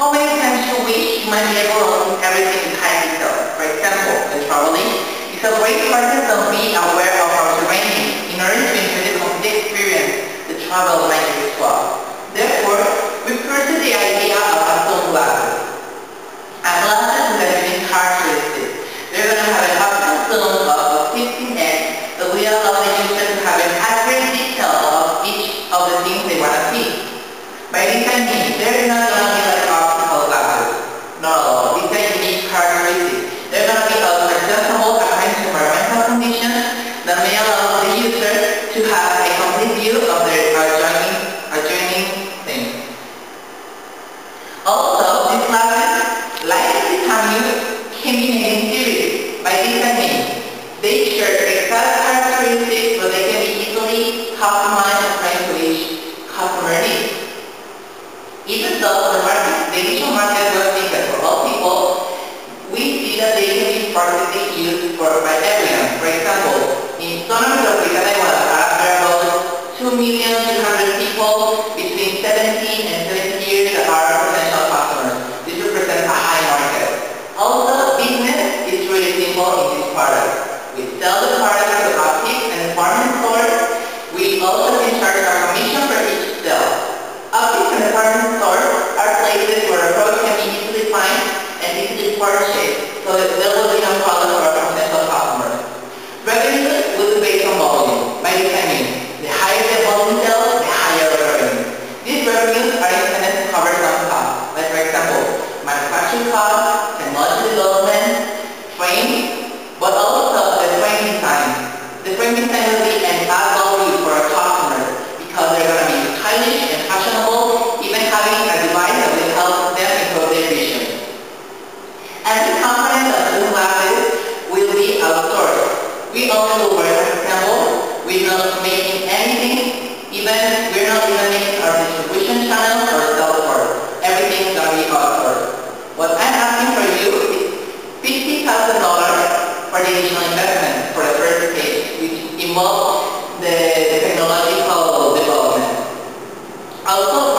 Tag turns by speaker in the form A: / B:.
A: How many times do we able to see everything in time itself? For example, the traveling It's a great practice of being aware of our surroundings in order to enjoy the complete experience the travel might well. Therefore, we pursue the idea dưới âm liệt thời and module development, training, but also the training time. The training time will be an add value for our customers because they're going to be stylish and fashionable, even having a Oh.